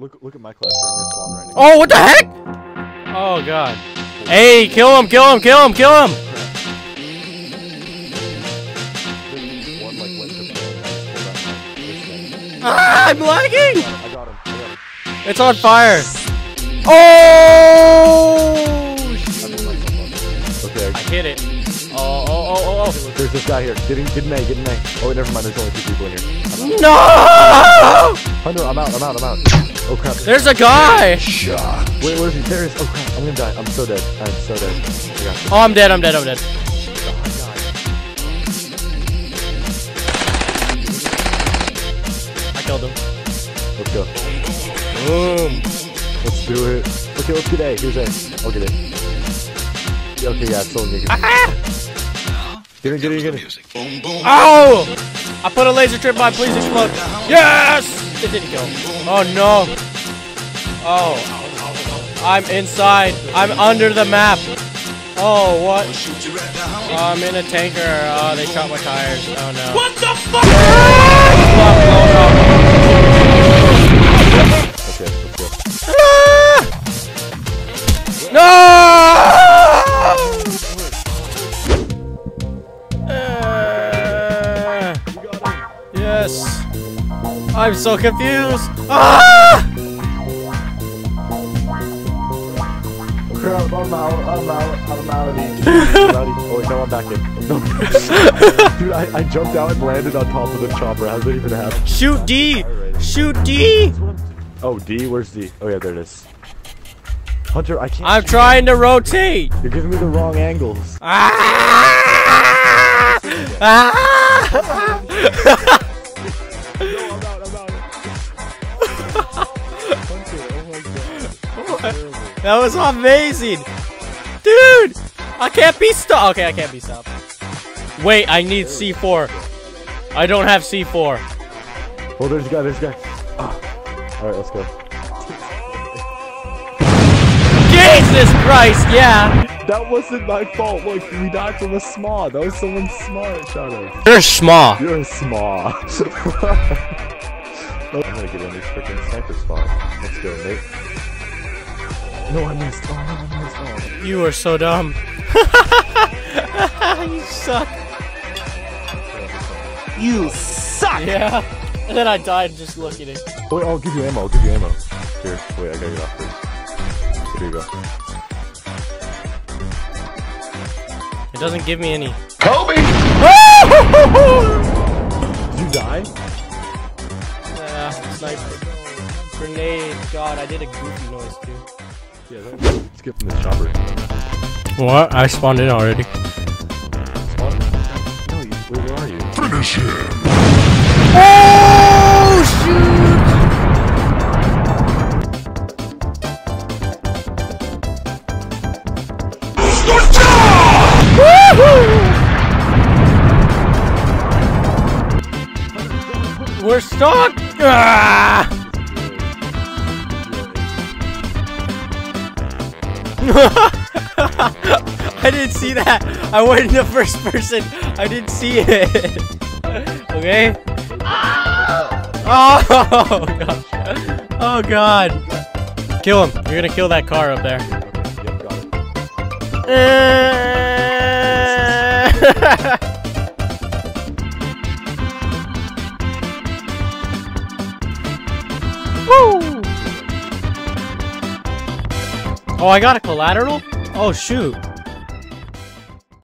Look, look at my cluster. I'm spawn right now. Oh, what the heck? Oh god. Hey, kill him, kill him, kill him, kill him! One like went to pull that like, this thing. Ah, I'm lagging! I got him. I got him. It's on fire. Oh! I blew myself up. Okay. I hit it. Oh, oh, oh, oh, oh. There's this guy here. Get in, get an A, get an A. Oh, wait, never mind. There's only two people in here. No! Hunter, I'm out. I'm out. I'm out. Oh crap. There's a guy! Wait, where is he? There he is. Oh crap. I'm gonna die. I'm so dead. I'm so dead. Oh, I'm dead, I'm dead, I'm dead. I killed him. Let's go. Boom. Let's do it. Okay, let's get A. Here's A. I'll get A. Yeah, Okay, yeah, it's still in Ah! Get in, get in, get in. Oh! I put a laser trip by, please explode. Yes! It didn't kill. Oh no. Oh. I'm inside. I'm under the map. Oh, what? Oh, I'm in a tanker. Oh, they shot my tires. Oh no. What the fuck? Yes. I'm so confused. Ah! Crap, I'm out, I'm out, I'm out of these. I'm out of these. Oh, wait, no, I'm back in. No. Dude, I, I jumped out and landed on top of the chopper. How did that even happen? Shoot D! Shoot D! Oh, D? Where's D? Oh, yeah, there it is. Hunter, I can't. I'm shoot. trying to rotate. You're giving me the wrong angles. Ah! Ah! That was amazing! Dude! I can't be stopped! Okay, I can't be stopped. Wait, I need C4. I don't have C4. Oh, there's a guy, there's a guy. Ah. Alright, let's go. Jesus Christ, yeah! That wasn't my fault. Look, we died from a smaw. That was someone smart shot us. You're small. You're small. I'm gonna get in this freaking sniper spot. Let's go, Nate. No, I missed. Oh, no, I missed. Oh. You are so dumb. you suck. You suck! Yeah. And then I died just looking at it. Wait, I'll give you ammo. I'll give you ammo. Here, wait, I gotta get off first. Here you go. It doesn't give me any. Kobe! Did you die? Uh, sniper. Grenade. God, I did a goofy noise too. Yeah, that, let's get from the chopper. What? I spawned in already. Spawn? No, you, where, where are you? Oh shoot! We're stuck! Ah! I didn't see that. I went in the first person. I didn't see it. okay. Oh, oh god. Oh god. Kill him. You're gonna kill that car up there. Yep, Oh, I got a collateral? Oh shoot.